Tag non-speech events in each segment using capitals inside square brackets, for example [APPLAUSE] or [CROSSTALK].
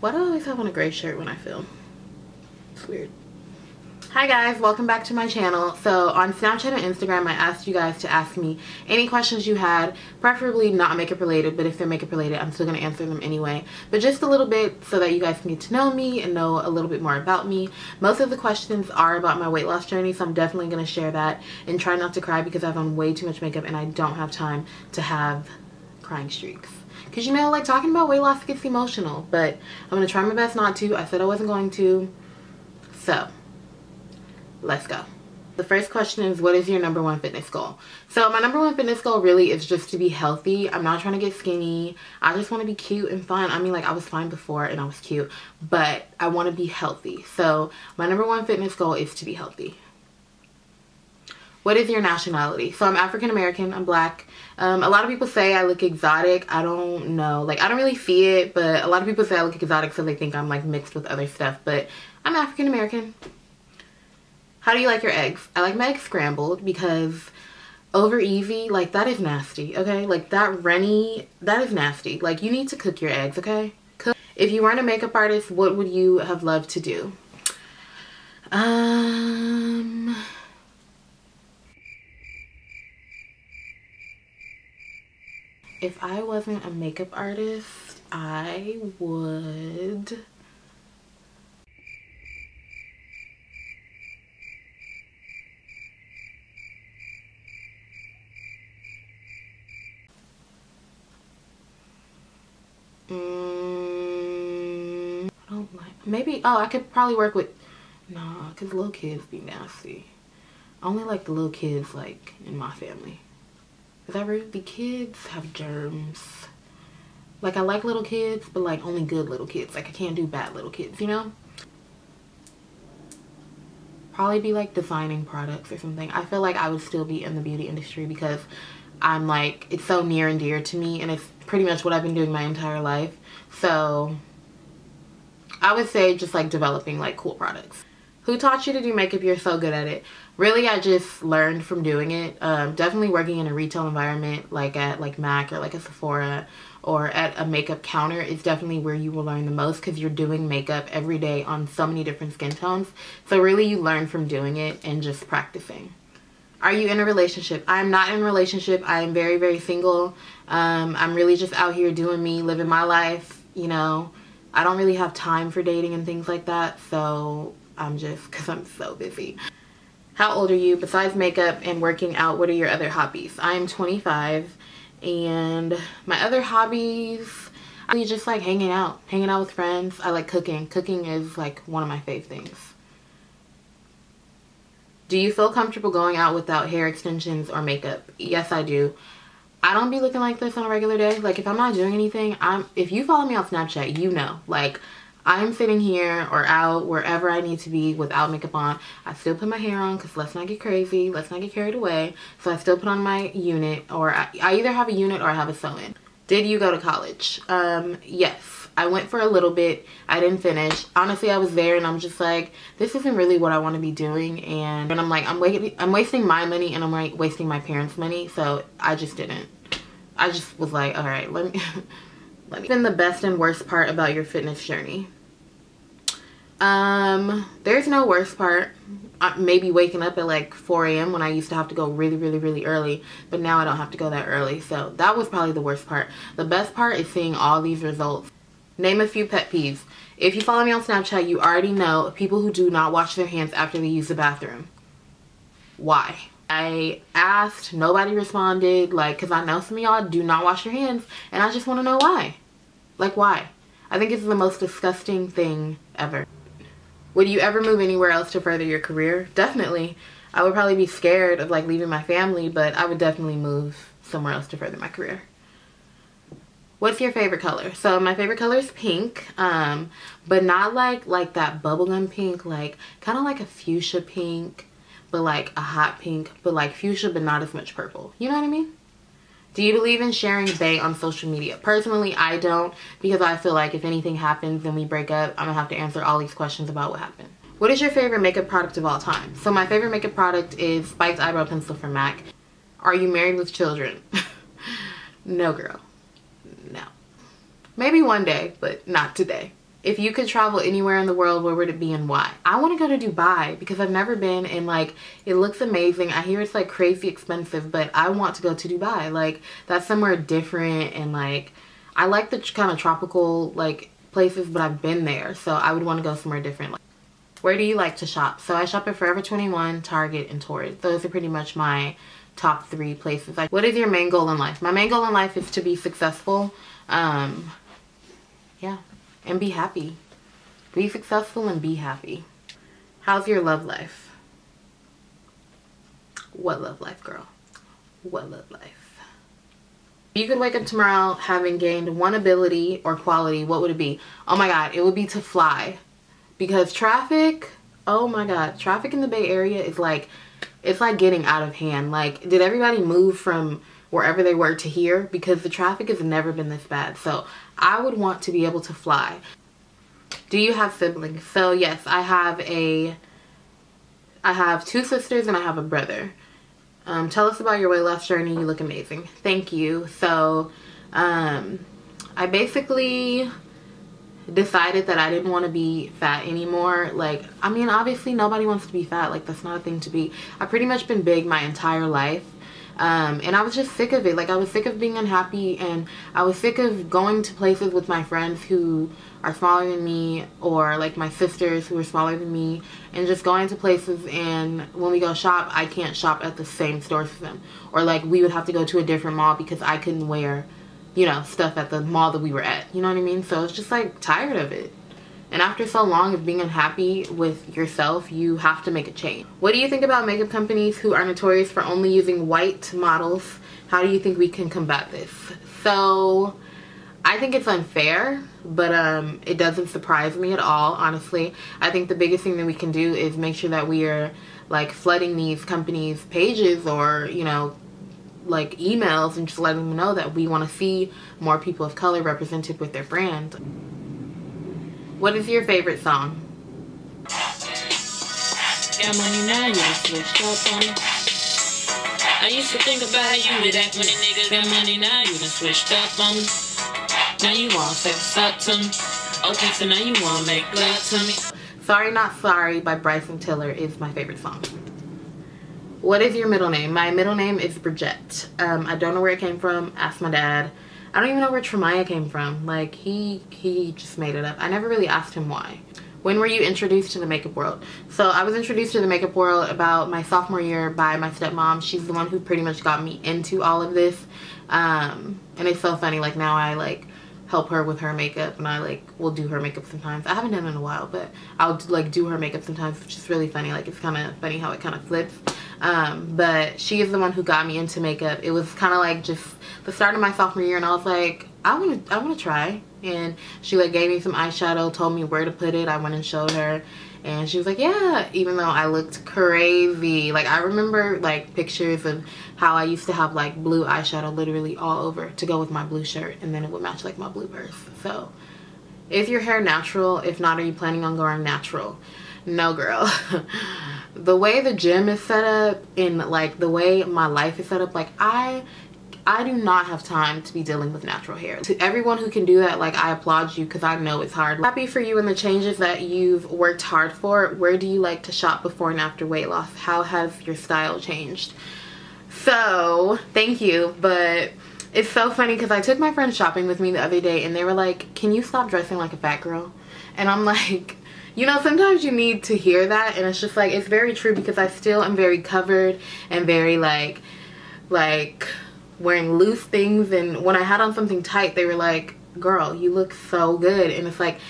Why do I always have on a gray shirt when I film? It's weird. Hi guys, welcome back to my channel. So on Snapchat and Instagram, I asked you guys to ask me any questions you had, preferably not makeup related, but if they're makeup related, I'm still gonna answer them anyway. But just a little bit so that you guys can get to know me and know a little bit more about me. Most of the questions are about my weight loss journey, so I'm definitely gonna share that and try not to cry because I've on way too much makeup and I don't have time to have crying streaks. Because you know like talking about weight loss gets emotional but i'm gonna try my best not to. I said i wasn't going to. So let's go. The first question is what is your number one fitness goal? So my number one fitness goal really is just to be healthy. I'm not trying to get skinny. I just want to be cute and fun. I mean like i was fine before and i was cute but i want to be healthy. So my number one fitness goal is to be healthy what is your nationality? So i'm african american i'm black. Um, a lot of people say i look exotic. I don't know. Like i don't really see it but a lot of people say i look exotic so they think i'm like mixed with other stuff but i'm african american. How do you like your eggs? I like my eggs scrambled because over easy like that is nasty okay? Like that rennie that is nasty. Like you need to cook your eggs okay? Cook. If you weren't a makeup artist what would you have loved to do? Um if I wasn't a makeup artist, I would Mm, I don't like maybe oh I could probably work with nah because little kids be nasty. I only like the little kids like in my family. Is that rude? The kids have germs. Like I like little kids, but like only good little kids. Like I can't do bad little kids, you know? Probably be like designing products or something. I feel like I would still be in the beauty industry because I'm like, it's so near and dear to me and it's pretty much what I've been doing my entire life. So I would say just like developing like cool products. Who taught you to do makeup? You're so good at it. Really, I just learned from doing it. Um, definitely working in a retail environment like at like MAC or like a Sephora or at a makeup counter is definitely where you will learn the most because you're doing makeup every day on so many different skin tones. So really you learn from doing it and just practicing. Are you in a relationship? I'm not in a relationship. I am very, very single. Um, I'm really just out here doing me, living my life, you know. I don't really have time for dating and things like that. So I'm just because I'm so busy. How old are you? Besides makeup and working out, what are your other hobbies? I'm 25 and my other hobbies, I just like hanging out, hanging out with friends. I like cooking. Cooking is like one of my fave things. Do you feel comfortable going out without hair extensions or makeup? Yes, I do. I don't be looking like this on a regular day. Like if I'm not doing anything, I'm if you follow me on Snapchat, you know. Like I'm sitting here or out wherever I need to be without makeup on. I still put my hair on because let's not get crazy. Let's not get carried away. So I still put on my unit or I, I either have a unit or I have a sew-in. Did you go to college? Um, yes. I went for a little bit. I didn't finish. Honestly, I was there and I'm just like, this isn't really what I want to be doing. And, and I'm like, I'm, wa I'm wasting my money and I'm like wasting my parents' money. So I just didn't. I just was like, all right, let me... [LAUGHS] let me. Been the best and worst part about your fitness journey? Um, there's no worst part. Uh, maybe waking up at like 4 a.m. when I used to have to go really, really, really early. But now I don't have to go that early. So that was probably the worst part. The best part is seeing all these results. Name a few pet peeves. If you follow me on Snapchat, you already know people who do not wash their hands after they use the bathroom. Why? I asked, nobody responded, like, because I know some of y'all do not wash your hands, and I just want to know why. Like, why? I think it's the most disgusting thing ever. Would you ever move anywhere else to further your career? Definitely. I would probably be scared of like leaving my family, but I would definitely move somewhere else to further my career. What's your favorite color? So my favorite color is pink, um, but not like like that bubblegum pink, like kind of like a fuchsia pink, but like a hot pink, but like fuchsia, but not as much purple. You know what I mean? Do you believe in sharing bae on social media? Personally, I don't because I feel like if anything happens and we break up, I'm gonna have to answer all these questions about what happened. What is your favorite makeup product of all time? So my favorite makeup product is Spiked Eyebrow Pencil from MAC. Are you married with children? [LAUGHS] no, girl. No. Maybe one day, but not today. If you could travel anywhere in the world, where would it be and why? I want to go to Dubai because I've never been and like it looks amazing. I hear it's like crazy expensive, but I want to go to Dubai. Like that's somewhere different and like I like the kind of tropical like places, but I've been there, so I would want to go somewhere different. Like, where do you like to shop? So I shop at Forever 21, Target, and Torrid. Those are pretty much my top three places. Like, what is your main goal in life? My main goal in life is to be successful. Um, yeah and be happy. Be successful and be happy. How's your love life? What love life, girl? What love life? If you could wake up tomorrow having gained one ability or quality, what would it be? Oh my god, it would be to fly. Because traffic, oh my god, traffic in the Bay Area is like, it's like getting out of hand. Like, did everybody move from wherever they were to here? Because the traffic has never been this bad. So I would want to be able to fly. Do you have siblings? So yes, I have a I have two sisters and I have a brother. Um, tell us about your weight loss journey. You look amazing. Thank you. So um, I basically decided that I didn't want to be fat anymore. Like, I mean, obviously nobody wants to be fat. Like, that's not a thing to be. I've pretty much been big my entire life. Um, and I was just sick of it. Like I was sick of being unhappy and I was sick of going to places with my friends who are smaller than me or like my sisters who are smaller than me and just going to places and when we go shop I can't shop at the same stores as them. Or like we would have to go to a different mall because I couldn't wear, you know, stuff at the mall that we were at. You know what I mean? So it's just like tired of it. And after so long of being unhappy with yourself, you have to make a change. What do you think about makeup companies who are notorious for only using white models? How do you think we can combat this? So, I think it's unfair, but um, it doesn't surprise me at all, honestly. I think the biggest thing that we can do is make sure that we are like flooding these companies' pages or, you know, like emails and just letting them know that we want to see more people of color represented with their brand. What is your favorite song? Got money now, you switched up on me. I used to think about how you did act when the niggas got money now, you done switched up on me. Now you want sex up to me. Okay, so now you want make love to me. Sorry Not Sorry by Bryson Tiller is my favorite song. What is your middle name? My middle name is Bridget. Um, I don't know where it came from. Ask my dad. I don't even know where Tremaya came from. Like, he, he just made it up. I never really asked him why. When were you introduced to the makeup world? So I was introduced to the makeup world about my sophomore year by my stepmom. She's the one who pretty much got me into all of this. Um, and it's so funny. Like now I like help her with her makeup and I like will do her makeup sometimes. I haven't done it in a while, but I'll like do her makeup sometimes, which is really funny. Like it's kind of funny how it kind of flips. Um, but she is the one who got me into makeup. It was kind of like just the start of my sophomore year and I was like, I want to I want to try. And she like gave me some eyeshadow, told me where to put it. I went and showed her and she was like, yeah, even though I looked crazy. Like I remember like pictures of how I used to have like blue eyeshadow literally all over to go with my blue shirt and then it would match like my blue purse. So is your hair natural? If not, are you planning on going natural? No girl. [LAUGHS] the way the gym is set up and like the way my life is set up, like I I do not have time to be dealing with natural hair. To everyone who can do that, like I applaud you because I know it's hard. Happy for you and the changes that you've worked hard for. Where do you like to shop before and after weight loss? How has your style changed? So, thank you, but it's so funny because I took my friends shopping with me the other day and they were like, can you stop dressing like a fat girl? And I'm [LAUGHS] like, you know sometimes you need to hear that and it's just like it's very true because I still am very covered and very like like wearing loose things and when I had on something tight they were like girl you look so good and it's like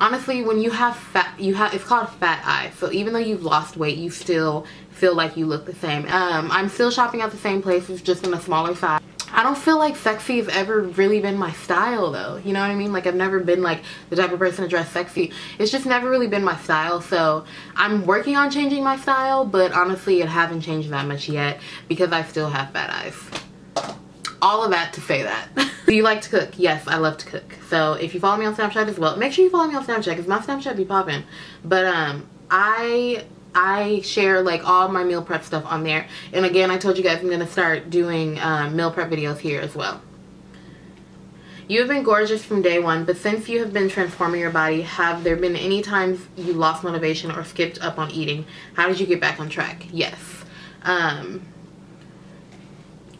honestly when you have fat you have it's called fat eye so even though you've lost weight you still feel like you look the same. Um i'm still shopping at the same places just in a smaller size I don't feel like sexy has ever really been my style though. You know what I mean? Like I've never been like the type of person to dress sexy. It's just never really been my style. So I'm working on changing my style, but honestly it hasn't changed that much yet because I still have bad eyes all of that to say that. [LAUGHS] Do you like to cook? Yes, I love to cook. So if you follow me on Snapchat as well, make sure you follow me on Snapchat because my Snapchat be popping. But um, I I share like all my meal prep stuff on there. And again, I told you guys I'm going to start doing um, meal prep videos here as well. You have been gorgeous from day one, but since you have been transforming your body, have there been any times you lost motivation or skipped up on eating? How did you get back on track? Yes. Um,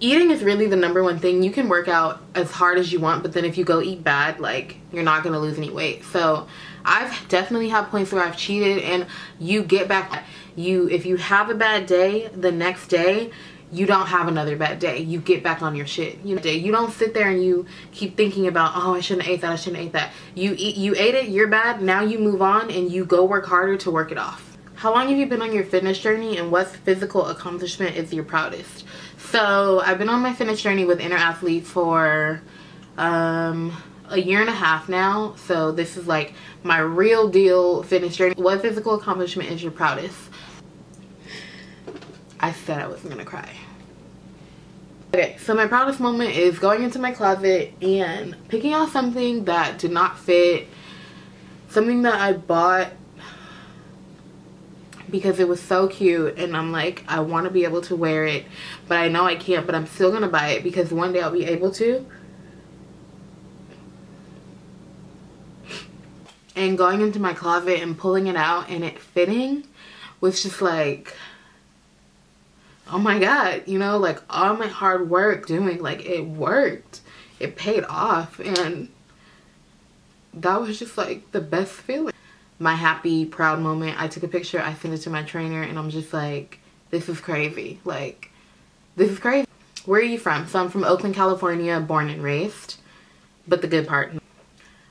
eating is really the number one thing. You can work out as hard as you want, but then if you go eat bad, like you're not gonna lose any weight. So I've definitely had points where I've cheated and you get back you if you have a bad day the next day you don't have another bad day. You get back on your shit. You know you don't sit there and you keep thinking about oh i shouldn't have ate that i shouldn't have ate that. You eat you ate it you're bad now you move on and you go work harder to work it off. How long have you been on your fitness journey and what physical accomplishment is your proudest? So I've been on my fitness journey with Inner Athlete for um, a year and a half now. So this is like my real deal fitness journey. What physical accomplishment is your proudest? I said I wasn't gonna cry. Okay, so my proudest moment is going into my closet and picking out something that did not fit. Something that I bought because it was so cute and I'm like I want to be able to wear it but I know I can't but I'm still gonna buy it because one day I'll be able to and going into my closet and pulling it out and it fitting was just like oh my god you know like all my hard work doing like it worked it paid off and that was just like the best feeling my happy, proud moment. I took a picture, I sent it to my trainer, and I'm just like, this is crazy. Like, this is crazy. Where are you from? So I'm from Oakland, California, born and raised. But the good part.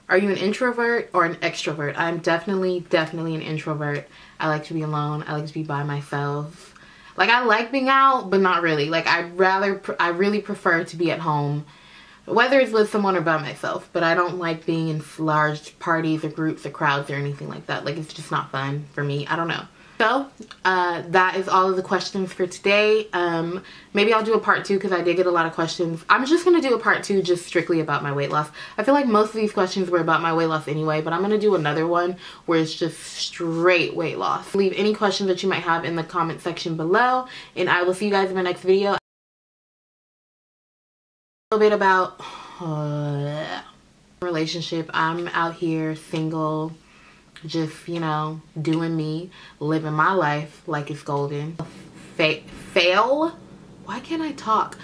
Are you an introvert or an extrovert? I'm definitely, definitely an introvert. I like to be alone. I like to be by myself. Like, I like being out, but not really. Like, I'd rather, I really prefer to be at home whether it's with someone or by myself but i don't like being in large parties or groups or crowds or anything like that like it's just not fun for me i don't know so uh, that is all of the questions for today. Um, maybe i'll do a part two because i did get a lot of questions. I'm just gonna do a part two just strictly about my weight loss. I feel like most of these questions were about my weight loss anyway but i'm gonna do another one where it's just straight weight loss. Leave any questions that you might have in the comment section below and i will see you guys in my next video. A little bit about uh, relationship. I'm out here single just you know doing me living my life like it's golden. Fa fail? Why can't i talk